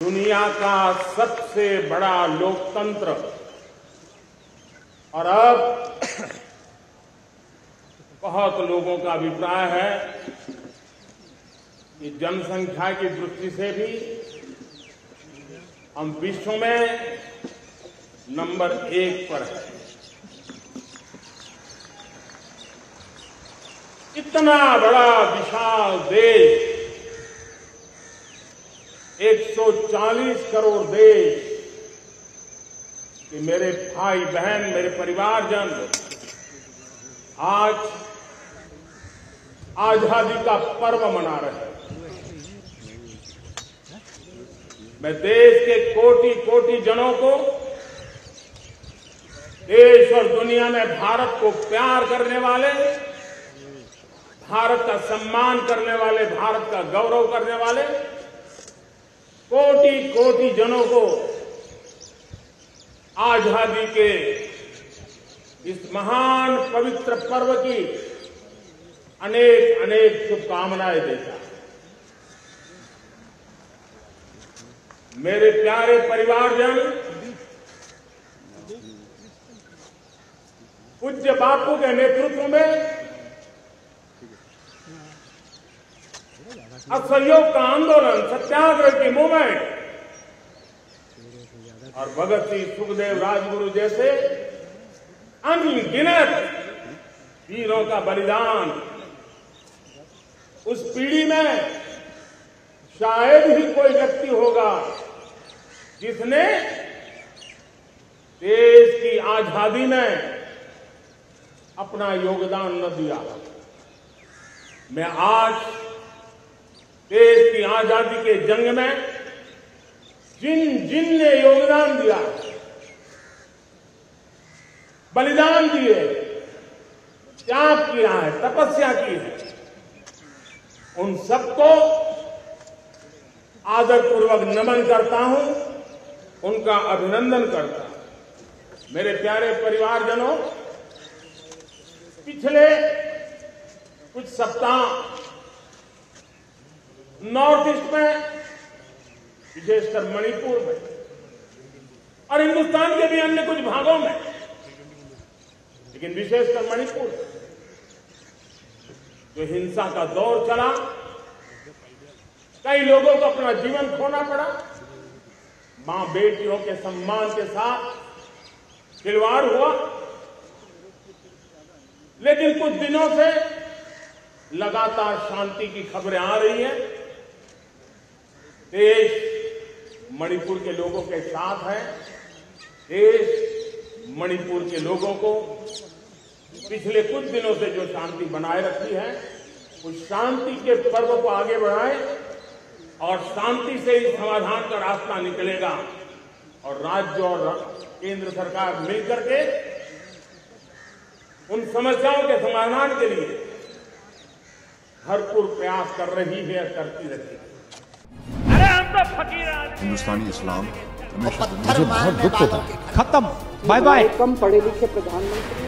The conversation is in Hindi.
दुनिया का सबसे बड़ा लोकतंत्र। और अब बहुत लोगों का अभिप्राय है कि जनसंख्या की दृष्टि से भी हम विश्व में नंबर एक पर है। इतना बड़ा विशाल देश 140 करोड़ देश कि मेरे भाई बहन, मेरे परिवारजन, आज आज़ादी का पर्व मना रहे हैं। मैं देश के कोटि कोटि जनों को देश और दुनिया में भारत को प्यार करने वाले, भारत का सम्मान करने वाले, भारत का गौरव करने वाले कोटि कोटि जनों को आज़ादी के इस महान पवित्र पर्व की अनेक अनेक शुभकामनाएँ देता मेरे प्यारे परिवारजन, पूज्य बापू के नेतृत्व में असहयोग का आंदोलन, सत्याग्रह की मूवमेंट और भगत सिंह सुखदेव राजगुरु जैसे अनगिनत वीरों का बलिदान। उस पीढ़ी में शायद ही कोई व्यक्ति होगा जिसने देश की आज़ादी में अपना योगदान न दिया। मैं आज देश की आज़ादी के जंग में जिन जिन ने योगदान दिया, बलिदान दिए, त्याग किया है, तपस्या की है, उन सबको आदरपूर्वक नमन करता हूँ, उनका अभिनंदन करता हूँ। मेरे प्यारे परिवारजनों, पिछले कुछ सप्ताह नॉर्थ ईस्ट में विशेषकर मणिपुर में, और हिंदुस्तान के भी अन्य कुछ भागों में, लेकिन विशेषकर मणिपुर। जो हिंसा का दौर चला, कई लोगों को अपना जीवन खोना पड़ा। माँ बेटियों के सम्मान के साथ खिलवाड़ हुआ। लेकिन कुछ दिनों से लगातार शांति की खबरें आ रही हैं। देश मणिपुर के लोगों के साथ है। देश मणिपुर के लोगों को पिछले कुछ दिनों से जो शांति बनाए रखी है, उस शांति के पर्व को आगे बढ़ाए और शांति से ही समाधान का रास्ता निकलेगा और राज्य और केंद्र सरकार मिलकर के उन समस्याओं के समाधान के लिए भरपूर प्रयास कर रही है करती रही हिंदुस्तानी इस्लाम हमेशा बहुत दुख होता है। खत्म। बाय बाय कम पढ़े लिखे प्रधानमंत्री